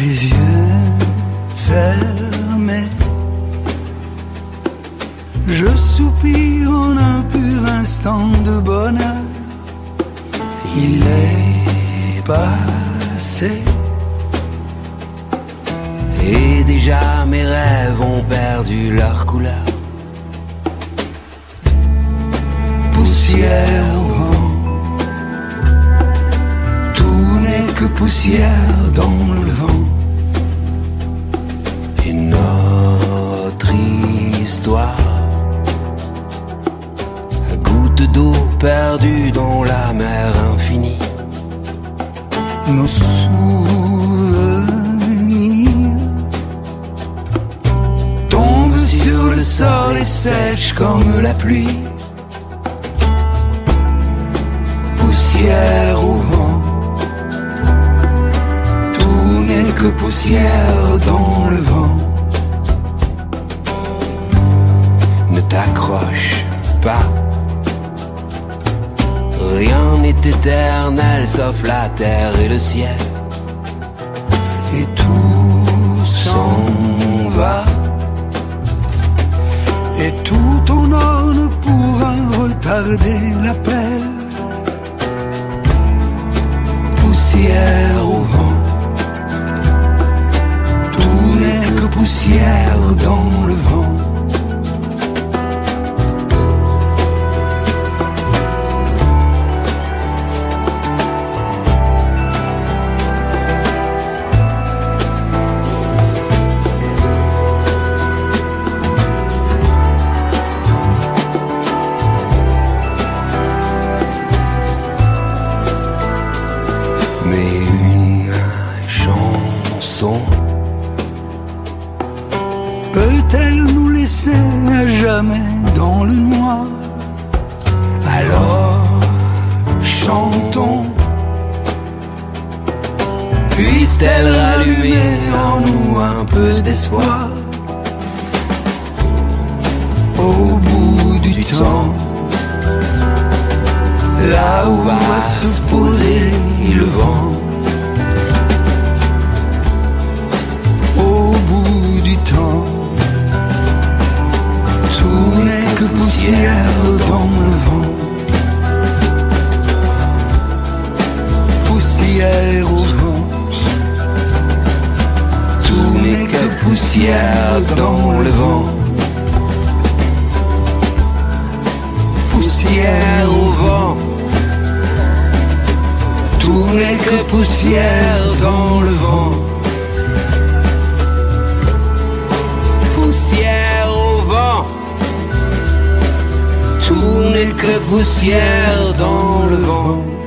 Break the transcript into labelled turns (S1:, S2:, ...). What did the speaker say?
S1: les yeux fermés. Je soupire en un pur instant de bonheur. Il est passé.
S2: Et déjà mes rêves ont perdu leur couleur.
S1: Poussière au vent. Tout n'est que poussière dans le vent. Nos souvenirs tombent sur le sol et sèchent comme la pluie. Poussière au vent, tout n'est que poussière dans le vent.
S2: Ne t'accroche pas. Éternel sauf la terre et le ciel.
S1: et tout s'en va. Et tout en or ne pourra retarder l'appel. Poussière
S2: Mais une chanson
S1: Peut-elle nous laisser à jamais dans le noir? Alors chantons. Puisse-t-elle rallumer en nous un peu d'espoir? Au bout du temps, là où va se poser le vent Au bout du temps tout n'est que poussière dans le vent. Poussière au vent. Tout n'est que poussière dans le vent. Poussière au vent. Tout n'est que poussière dans le vent.
S2: poussière au vent. Tout n'est que poussière dans le vent.